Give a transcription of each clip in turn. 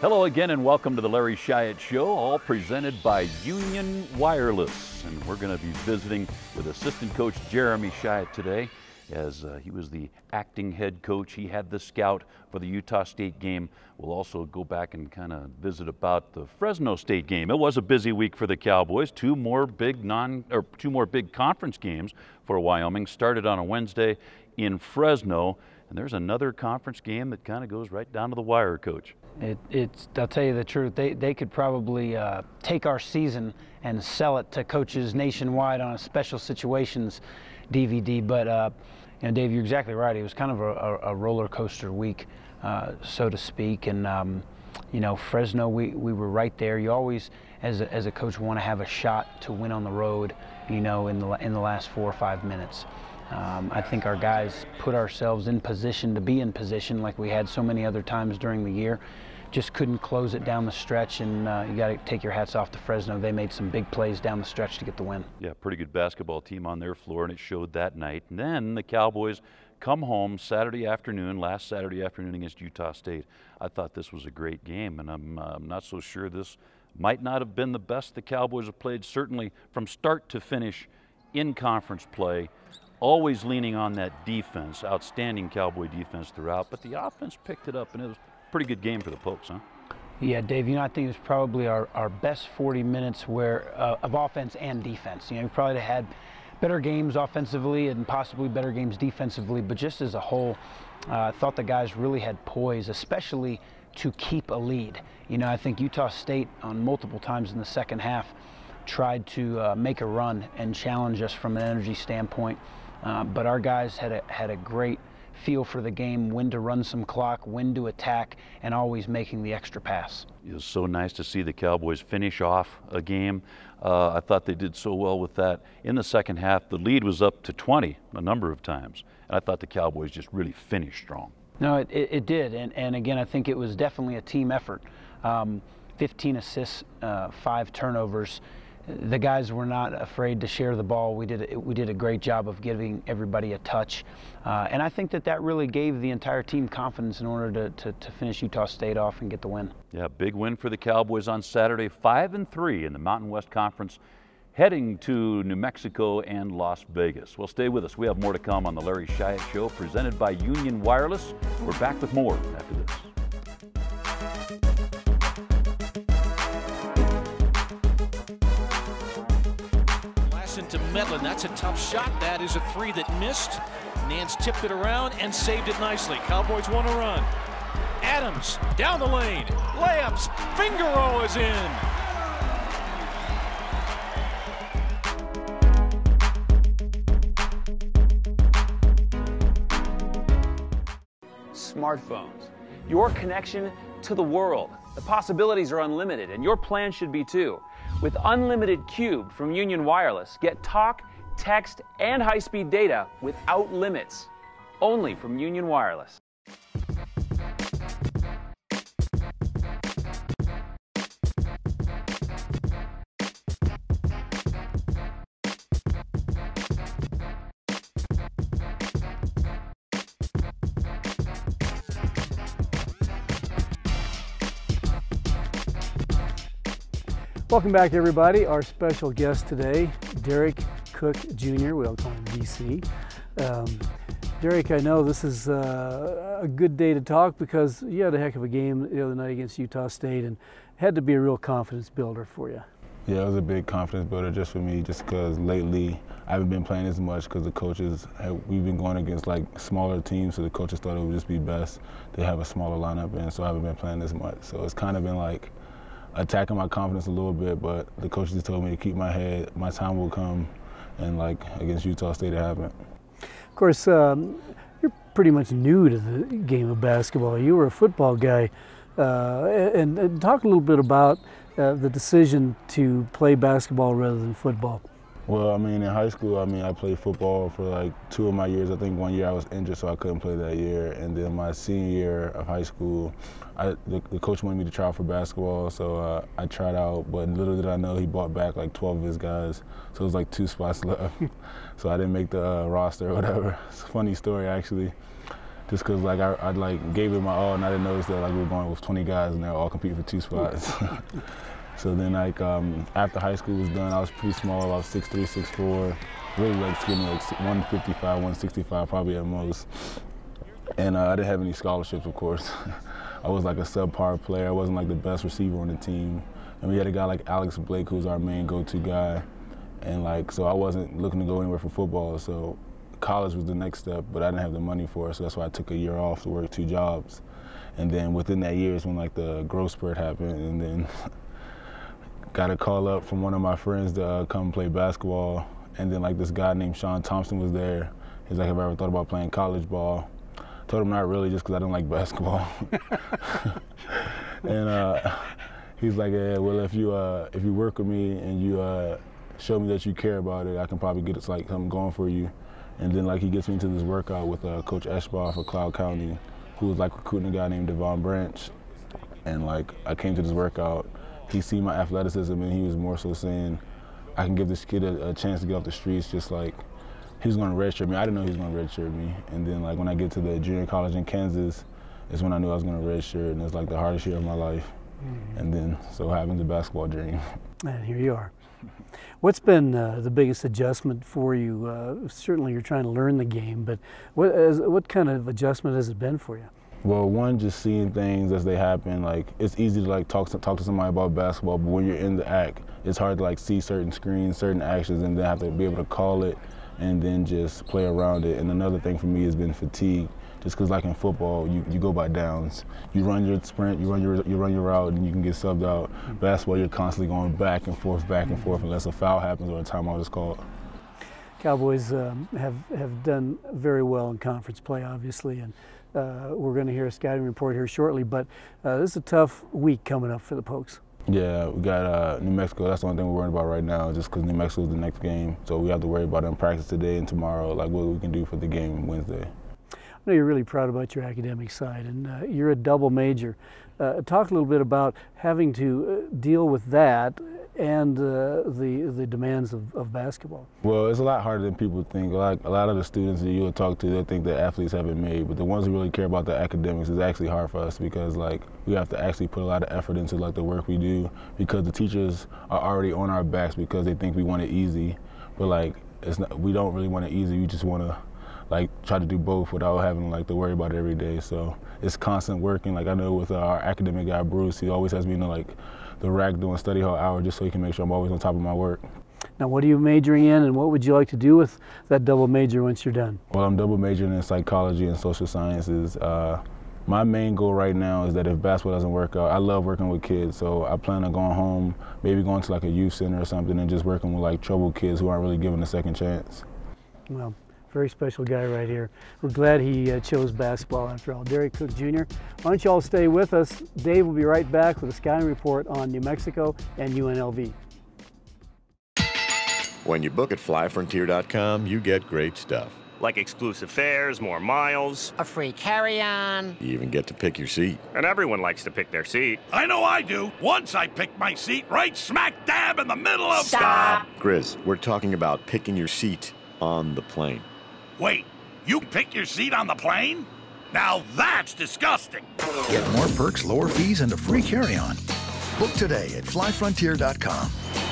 Hello again and welcome to the Larry Shyatt Show, all presented by Union Wireless. And we're going to be visiting with assistant coach Jeremy Shyatt today as uh, he was the acting head coach. He had the scout for the Utah State game. We'll also go back and kind of visit about the Fresno State game. It was a busy week for the Cowboys. Two more big non or two more big conference games for Wyoming started on a Wednesday in Fresno. And there's another conference game that kind of goes right down to the wire, coach. It, it's, I'll tell you the truth, they, they could probably uh, take our season and sell it to coaches nationwide on a special situations DVD. But, uh, you know, Dave, you're exactly right. It was kind of a, a roller coaster week, uh, so to speak. And, um, you know, Fresno, we, we were right there. You always, as a, as a coach, want to have a shot to win on the road, you know, in the, in the last four or five minutes. Um, I think our guys put ourselves in position to be in position like we had so many other times during the year just couldn't close it down the stretch, and uh, you got to take your hats off to Fresno. They made some big plays down the stretch to get the win. Yeah, pretty good basketball team on their floor, and it showed that night. And then the Cowboys come home Saturday afternoon, last Saturday afternoon against Utah State. I thought this was a great game, and I'm, uh, I'm not so sure this might not have been the best the Cowboys have played, certainly from start to finish in conference play always leaning on that defense, outstanding Cowboy defense throughout, but the offense picked it up and it was a pretty good game for the Pokes, huh? Yeah, Dave, you know, I think it was probably our, our best 40 minutes where uh, of offense and defense. You know, we probably had better games offensively and possibly better games defensively, but just as a whole, uh, I thought the guys really had poise, especially to keep a lead. You know, I think Utah State on multiple times in the second half tried to uh, make a run and challenge us from an energy standpoint, uh, but our guys had a, had a great feel for the game, when to run some clock, when to attack, and always making the extra pass. It was so nice to see the Cowboys finish off a game. Uh, I thought they did so well with that. In the second half, the lead was up to 20 a number of times, and I thought the Cowboys just really finished strong. No, it, it, it did, and, and again, I think it was definitely a team effort. Um, 15 assists, uh, five turnovers the guys were not afraid to share the ball. We did we did a great job of giving everybody a touch, uh, and I think that that really gave the entire team confidence in order to, to, to, finish Utah State off and get the win. Yeah, big win for the Cowboys on Saturday, five and three in the Mountain West Conference, heading to New Mexico and Las Vegas. Well, stay with us. We have more to come on the Larry Shyatt Show, presented by Union Wireless. We're back with more after this. Medlin. That's a tough shot. That is a three that missed. Nance tipped it around and saved it nicely. Cowboys want to run. Adams down the lane. Layups. Finger roll is in. Smartphones. Your connection to the world. The possibilities are unlimited, and your plan should be too. With Unlimited Cube from Union Wireless, get talk, text, and high speed data without limits. Only from Union Wireless. Welcome back everybody. Our special guest today, Derek Cooke Jr., we'll call him DC. Um, Derek, I know this is uh, a good day to talk because you had a heck of a game the other night against Utah State and had to be a real confidence builder for you. Yeah, it was a big confidence builder just for me, just because lately I haven't been playing as much because the coaches, have, we've been going against like smaller teams, so the coaches thought it would just be best to have a smaller lineup, and so I haven't been playing as much. So it's kind of been like attacking my confidence a little bit, but the coaches just told me to keep my head. My time will come, and like against Utah State, it happened. Of course, um, you're pretty much new to the game of basketball. You were a football guy, uh, and, and, talk a little bit about uh, the decision to play basketball rather than football. Well, I mean, in high school, I mean, I played football for like two of my years. I think one year I was injured, so I couldn't play that year. And then my senior year of high school, I, the, the, coach wanted me to try out for basketball, so uh, I tried out. But little did I know, he brought back like 12 of his guys, so it was like two spots left. so I didn't make the uh, roster or whatever. It's a funny story, actually. just because like I, I like gave it my all, and I didn't notice that like we were going with 20 guys and they're all competing for two spots. so then like um, after high school was done, I was pretty small. Was 6'3", 6'4", really like skinny, like 155, 165 probably at most. And uh, I didn't have any scholarships, of course. I was like a subpar player. I wasn't like the best receiver on the team. And we had a guy like Alex Blake, who's our main go-to guy. And like, so I wasn't looking to go anywhere for football. So college was the next step, but I didn't have the money for it. So that's why I took a year off to work two jobs. And then within that year is when like the growth spurt happened. And then got a call up from one of my friends to uh, come play basketball. And then like this guy named Sean Thompson was there. He's like, have I ever thought about playing college ball? told him not really just because I don't like basketball. and uh, he's like, yeah, well, if you uh, if you work with me and you uh, show me that you care about it, I can probably get it like something going for you. And then like he gets me into this workout with uh, Coach Eschbach for Cloud County, who was like recruiting a guy named Devon Branch. And like I came to this workout, he seen my athleticism and he was more so saying, I can give this kid a, a chance to get off the streets just like he was going to redshirt me. I didn't know he was going to redshirt me. And then like when I get to the junior college in Kansas, is when I knew I was going to redshirt, and it's like the hardest year of my life. Mm-hmm. And then so having the basketball dream. And here you are. What's been uh, the biggest adjustment for you? Uh, certainly, you're trying to learn the game, but what, as, what kind of adjustment has it been for you? Well, one, just seeing things as they happen. Like it's easy to like talk to, talk to somebody about basketball, but when you're in the act, it's hard to like see certain screens, certain actions, and then have to be able to call it and then just play around it. And another thing for me has been fatigue. Just because, like in football, you, you go by downs. You run your sprint, you run your you run your route, and you can get subbed out. Basketball, you're constantly going back and forth, back and forth, unless a foul happens or a timeout is called. Cowboys um, have have done very well in conference play, obviously, and uh, we're going to hear a scouting report here shortly. But uh, this is a tough week coming up for the Pokes. Yeah, we got uh, New Mexico. That's the only thing we're worried about right now, just because New Mexico is the next game. So we have to worry about in practice today and tomorrow, like what we can do for the game Wednesday. I know you're really proud about your academic side, and uh, you're a double major. Uh, talk a little bit about having to uh, deal with that and uh, the the demands of, of basketball? Well, it's a lot harder than people think. Like a lot of the students that you'll talk to, they think that athletes have it made, but the ones who really care about the academics is actually hard for us because like we have to actually put a lot of effort into like the work we do because the teachers are already on our backs because they think we want it easy, but like it's not. We don't really want it easy. We just want to like try to do both without having like to worry about it every day. So it's constant working. Like I know with our academic guy Bruce, he always has me in like the rack doing study hall hour just so he can make sure I'm always on top of my work. Now, what are you majoring in, and what would you like to do with that double major once you're done? Well, I'm double majoring in psychology and social sciences. Uh, my main goal right now is that if basketball doesn't work out, I love working with kids, so I plan on going home, maybe going to like a youth center or something, and just working with like troubled kids who aren't really given a second chance. Well, very special guy right here. We're glad he uh, chose basketball after all. Derek Cooke Jr. Why don't you all stay with us? Dave will be right back with a scouting report on New Mexico and UNLV. When you book at flyfrontier.com, you get great stuff. Like exclusive fares, more miles, a free carry-on. You even get to pick your seat. And everyone likes to pick their seat. I know I do. Once I picked my seat right smack dab in the middle of... Stop! Grizz, we're talking about picking your seat on the plane. Wait, you pick your seat on the plane? Now that's disgusting. Get more perks, lower fees, and a free carry-on. Book today at flyfrontier.com.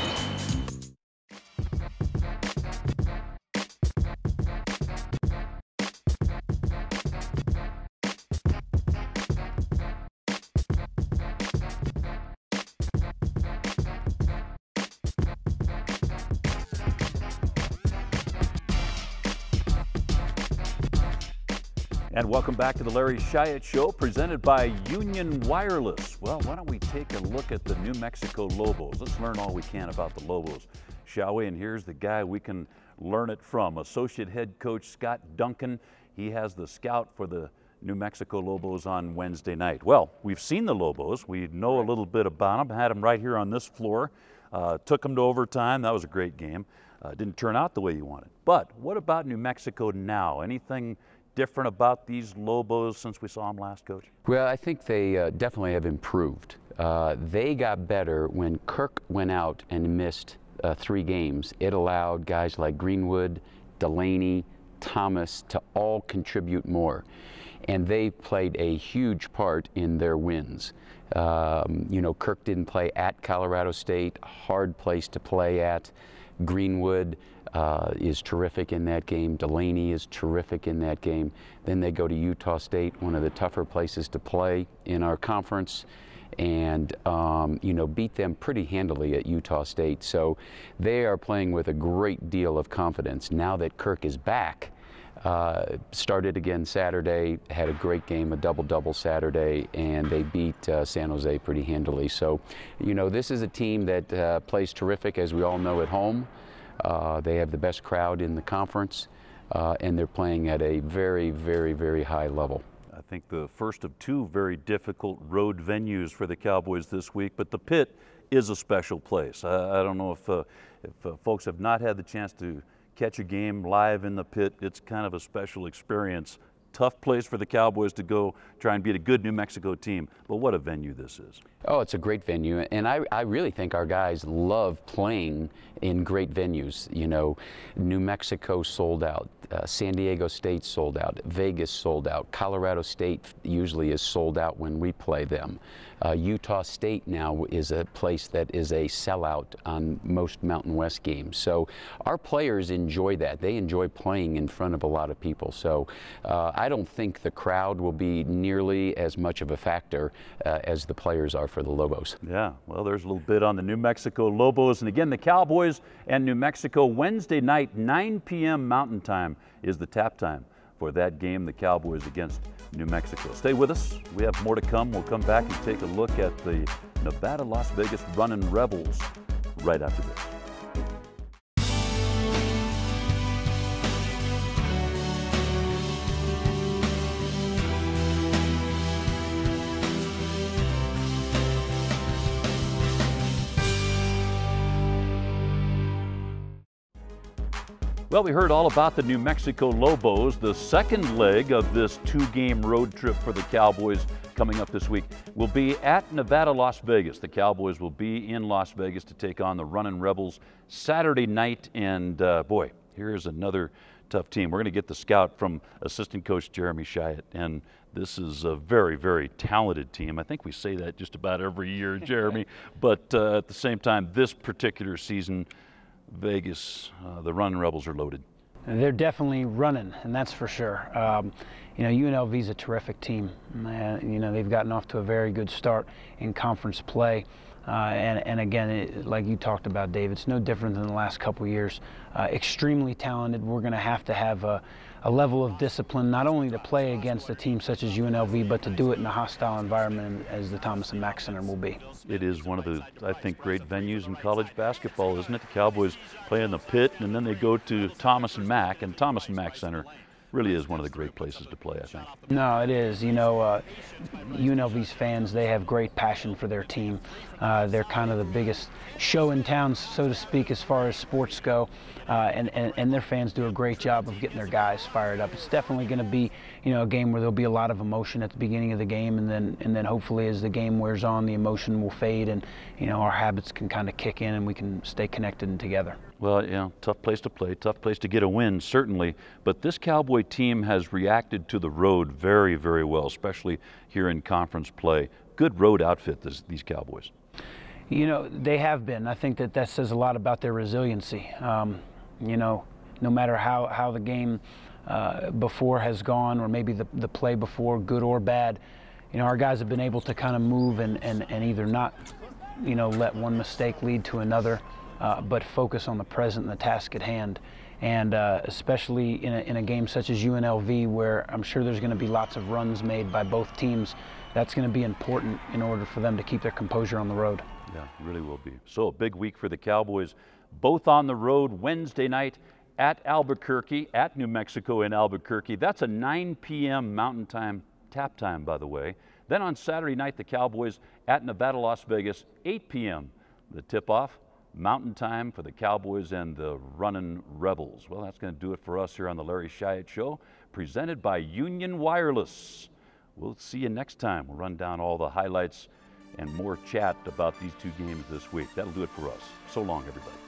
welcome back to the Larry Shyatt Show, presented by Union Wireless. Well, why don't we take a look at the New Mexico Lobos? Let's learn all we can about the Lobos, shall we? And here's the guy we can learn it from Associate Head Coach Scott Duncan. He has the scout for the New Mexico Lobos on Wednesday night. Well, we've seen the Lobos. We know a little bit about them. Had them right here on this floor. Uh, took them to overtime. That was a great game. Uh, didn't turn out the way you wanted. But what about New Mexico now? Anything different about these Lobos since we saw them last, Coach? Well, I think they uh, definitely have improved. Uh, they got better when Kirk went out and missed uh, three games. It allowed guys like Greenwood, Delaney, Thomas to all contribute more. and they played a huge part in their wins. Um, you know, Kirk didn't play at Colorado State, hard place to play at. Greenwood uh, is terrific in that game. Delaney is terrific in that game. Then they go to Utah State, one of the tougher places to play in our conference and um, you know beat them pretty handily at Utah State. So they are playing with a great deal of confidence now that Kirk is back. Uh, started again Saturday, had a great game, a double-double Saturday, and they beat uh, San Jose pretty handily. So, you know, this is a team that uh, plays terrific, as we all know, at home. Uh, they have the best crowd in the conference, uh, and they're playing at a very, very, very high level. I think the first of two very difficult road venues for the Cowboys this week, but the pit is a special place. I, I don't know if, uh, if folks have not had the chance to catch a game live in the pit. It's kind of a special experience. Tough place for the Cowboys to go try and beat a good New Mexico team. But what a venue this is. Oh, it's a great venue. And I, I really think our guys love playing in great venues. You know, New Mexico sold out, uh, San Diego State sold out, Vegas sold out, Colorado State usually is sold out when we play them. Uh, Utah State now is a place that is a sellout on most Mountain West games. So our players enjoy that. They enjoy playing in front of a lot of people. So uh, don't think the crowd will be nearly as much of a factor uh, as the players are for the Lobos. Yeah, well, there's a little bit on the New Mexico Lobos. And again, the Cowboys and New Mexico Wednesday night, 9 p.m. Mountain Time is the tap time for that game, the Cowboys against New Mexico. Stay with us. We have more to come. We'll come back and take a look at the Nevada Las Vegas Running Rebels right after this. Well, we heard all about the New Mexico Lobos, the second leg of this two-game road trip for the Cowboys coming up this week will be at Nevada, Las Vegas. The Cowboys will be in Las Vegas to take on the Running Rebels Saturday night. And uh, boy, here's another tough team. We're going to get the scout from assistant coach Jeremy Shyatt. And this is a very, very talented team. I think we say that just about every year, Jeremy. but uh, at the same time, this particular season, Vegas, uh, the run Rebels are loaded. They're definitely running, and that's for sure. Um, you know, UNLV is a terrific team. Uh, you know, they've gotten off to a very good start in conference play. Uh, and, and, again, it, like you talked about, Dave, it's no different than the last couple years. Uh, extremely talented. We're going to have to have a, a, level of discipline, not only to play against a team such as UNLV, but to do it in a hostile environment as the Thomas and Mack Center will be. It is one of the, I think, great venues in college basketball, isn't it? The Cowboys play in the pit, and then they go to Thomas and Mack, and Thomas and Mack Center really is one of the great places to play, I think. No, it is. You know, uh, UNLV's fans, they have great passion for their team. Uh, they're kind of the biggest show in town, so to speak, as far as sports go. Uh, and, and, and, their fans do a great job of getting their guys fired up. It's definitely going to be, you know, a game where there'll be a lot of emotion at the beginning of the game, and then and then hopefully as the game wears on, the emotion will fade, and you know our habits can kind of kick in, and we can stay connected and together. Well, yeah, tough place to play, tough place to get a win, certainly. But this Cowboy team has reacted to the road very, very well, especially here in conference play. Good road outfit, this, these Cowboys. You know, they have been. I think that that says a lot about their resiliency. Um, you know, no matter how, how the game uh, before has gone or maybe the, the play before, good or bad, you know, our guys have been able to kind of move and, and, and either not, you know, let one mistake lead to another, uh, but focus on the present and the task at hand. And uh, especially in a, in a game such as UNLV, where I'm sure there's going to be lots of runs made by both teams, that's going to be important in order for them to keep their composure on the road. Yeah, really will be. So a big week for the Cowboys both on the road Wednesday night at Albuquerque, at New Mexico in Albuquerque. That's a 9 p.m. Mountain Time tap time, by the way. Then on Saturday night, the Cowboys at Nevada, Las Vegas, 8 p.m. The tip off, Mountain Time for the Cowboys and the Running Rebels. Well, that's going to do it for us here on the Larry Shyatt Show, presented by Union Wireless. We'll see you next time. We'll run down all the highlights and more chat about these two games this week. That'll do it for us. So long, everybody.